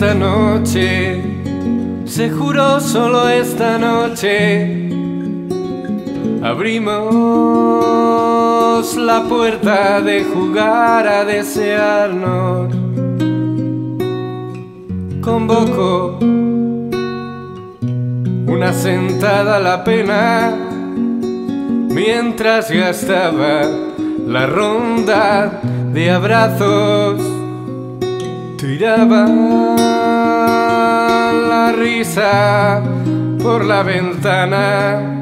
esta noche, se juró solo esta noche. Abrimos la puerta de jugar a desearnos. Convoco una sentada la pena mientras gastaba la ronda de abrazos. Tiraba la risa por la ventana.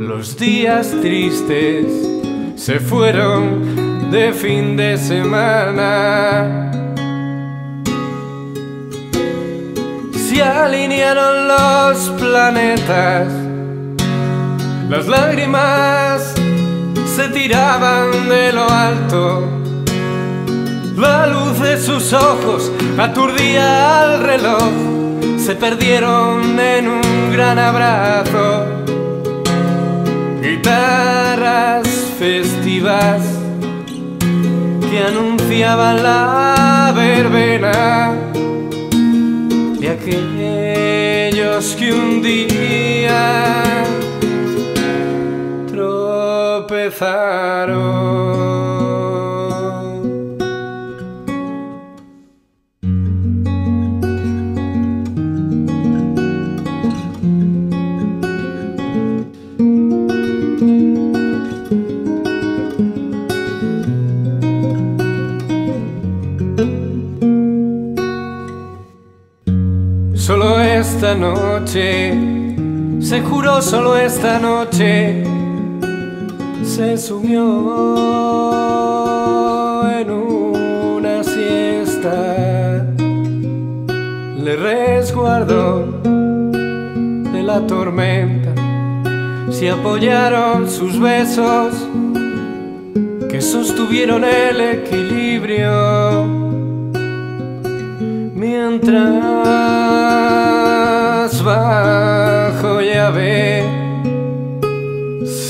Los días tristes se fueron de fin de semana. Se alinearon los planetas, las lágrimas se tiraban de lo alto. La luz de sus ojos aturdía al reloj, se perdieron en un gran abrazo. Guitarras festivas que anunciaban la verbena de aquellos que un día tropezaron. Esta noche, se juró solo esta noche, se sumió en una siesta, le resguardó de la tormenta, se apoyaron sus besos que sostuvieron el equilibrio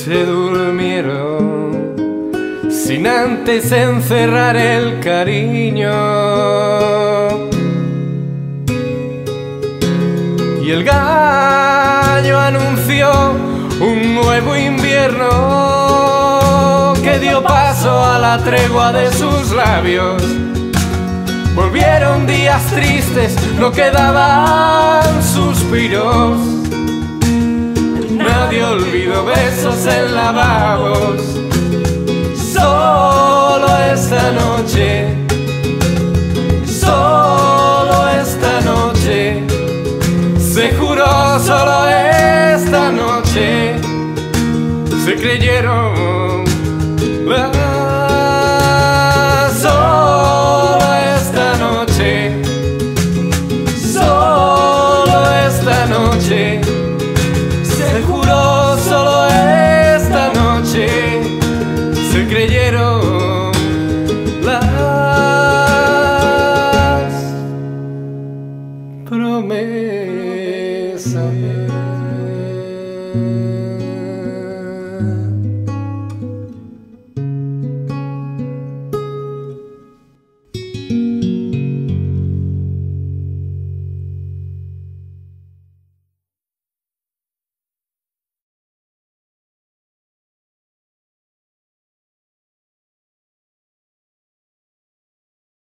se durmieron sin antes encerrar el cariño. Y el gallo anunció un nuevo invierno que dio paso a la tregua de sus labios. Volvieron días tristes, no quedaban suspiros. Nadie olvidó besos en lavabos. Solo esta noche, solo esta noche, se juró solo esta noche, se creyeron.